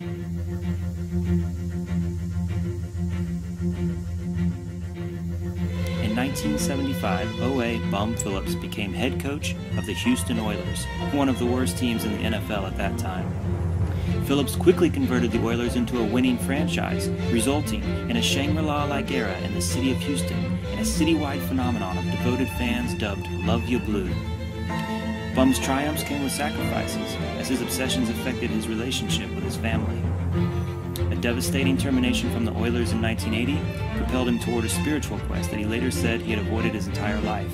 In 1975, O.A. Bum Phillips became head coach of the Houston Oilers, one of the worst teams in the NFL at that time. Phillips quickly converted the Oilers into a winning franchise, resulting in a Shangri-La-like era in the city of Houston and a citywide phenomenon of devoted fans dubbed Love Ya Blue. Bum's triumphs came with sacrifices, as his obsessions affected his relationship with his family. A devastating termination from the Oilers in 1980 propelled him toward a spiritual quest that he later said he had avoided his entire life.